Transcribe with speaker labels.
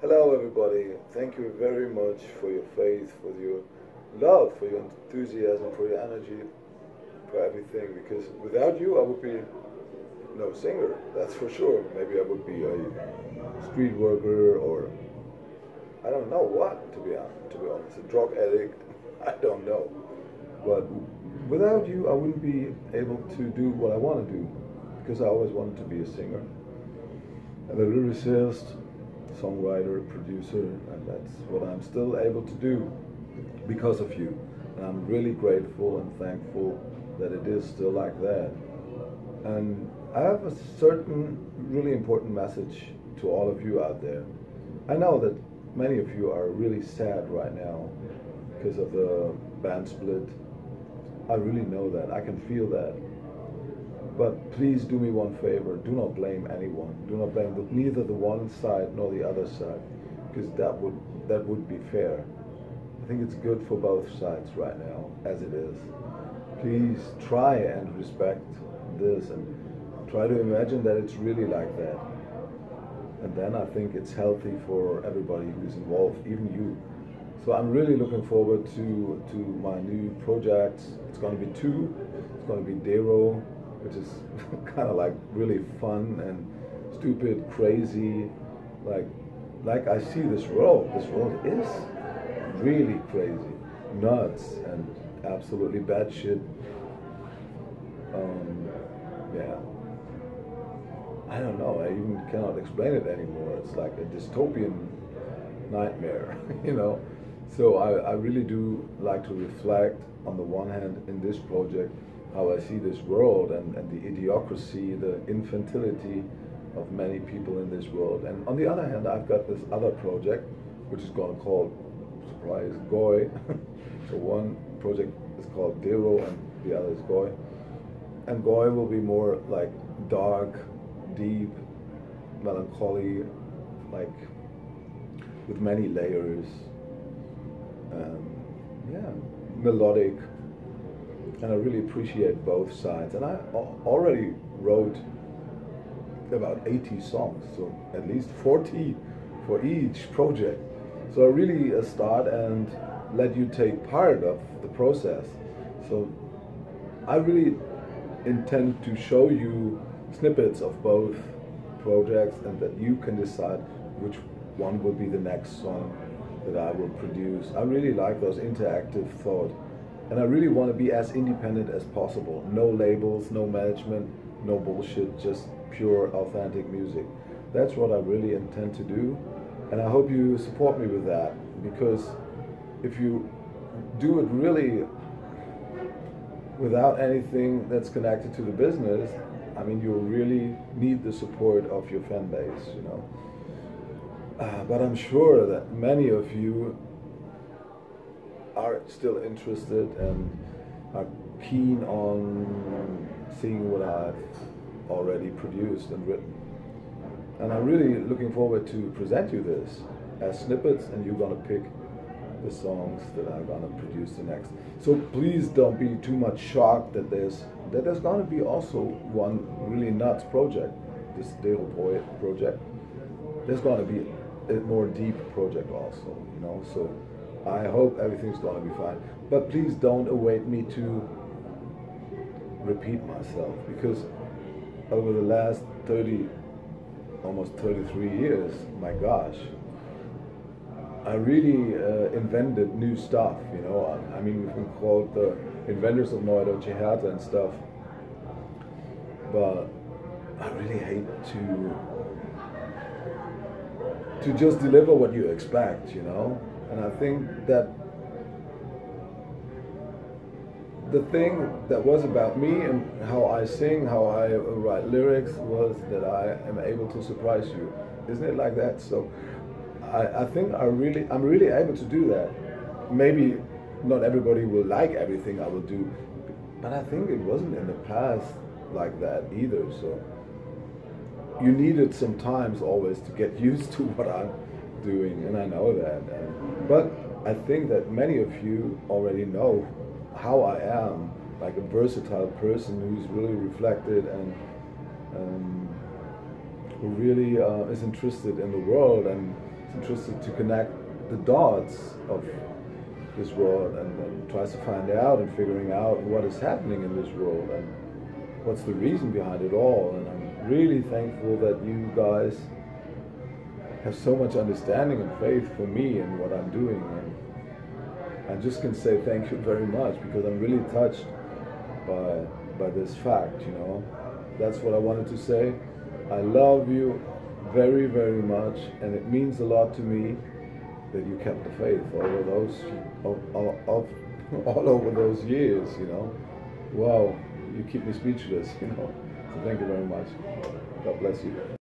Speaker 1: Hello, everybody. Thank you very much for your faith, for your love, for your enthusiasm, for your energy, for everything. Because without you, I would be no singer, that's for sure. Maybe I would be a street worker or I don't know what, to be honest. To be honest, a drug addict. I don't know. But without you, I wouldn't be able to do what I want to do because I always wanted to be a singer. And a lyricist, songwriter, producer, and that's what I'm still able to do because of you. And I'm really grateful and thankful that it is still like that. And I have a certain really important message to all of you out there. I know that many of you are really sad right now because of the band split. I really know that. I can feel that. But please do me one favor. Do not blame anyone. Do not blame the, neither the one side nor the other side, because that would that would be fair. I think it's good for both sides right now, as it is. Please try and respect this and try to imagine that it's really like that. And then I think it's healthy for everybody who's involved, even you. So I'm really looking forward to to my new projects. It's going to be two. It's going to be Dero which is kind of like really fun and stupid, crazy. Like, like I see this world. This world is really crazy, nuts, and absolutely bad shit. Um, yeah. I don't know. I even cannot explain it anymore. It's like a dystopian nightmare, you know. So I, I really do like to reflect on the one hand in this project how I see this world and, and the idiocracy, the infantility of many people in this world. And on the other hand, I've got this other project, which is going to call, surprise, Goi. so one project is called Dero and the other is Goi. And Goi will be more like dark, deep, melancholy, like with many layers. Um, yeah, melodic, and I really appreciate both sides. And I already wrote about 80 songs, so at least 40 for each project. So I really uh, start and let you take part of the process. So I really intend to show you snippets of both projects and that you can decide which one will be the next song that I will produce. I really like those interactive thought and I really want to be as independent as possible. No labels, no management, no bullshit, just pure, authentic music. That's what I really intend to do. And I hope you support me with that because if you do it really without anything that's connected to the business, I mean, you really need the support of your fan base, you know. Uh, but I'm sure that many of you still interested and are keen on seeing what I've already produced and written. And I'm really looking forward to present you this as snippets, and you're gonna pick the songs that I'm gonna produce the next. So please don't be too much shocked that there's that there's gonna be also one really nuts project, this Boy project. There's gonna be a more deep project also, you know. So I hope everything's going to be fine. But please don't await me to repeat myself because over the last 30, almost 33 years, my gosh, I really uh, invented new stuff, you know. I, I, mean, we've been called the inventors of Neue Deutsche Härte and stuff. But I really hate to to just deliver what you expect, you know. And I think that the thing that was about me and how I sing, how I write lyrics, was that I am able to surprise you. Isn't it like that? So I, I think I really, I'm really able to do that. Maybe not everybody will like everything I will do, but I think it wasn't in the past like that either. So you needed sometimes always to get used to what I'm doing, and I know that. And, but I think that many of you already know how I am, like a versatile person who's really reflected and um, who really uh, is interested in the world and interested to connect the dots of this world and, and tries to find out and figuring out what is happening in this world and what's the reason behind it all. And I'm really thankful that you guys have so much understanding and faith for me and what I'm doing. And I just can say thank you very much because I'm really touched by by this fact, you know. That's what I wanted to say. I love you very, very much, and it means a lot to me that you kept the faith over those all, all, all over those years, you know. Wow, you keep me speechless, you know. So thank you very much. God bless you.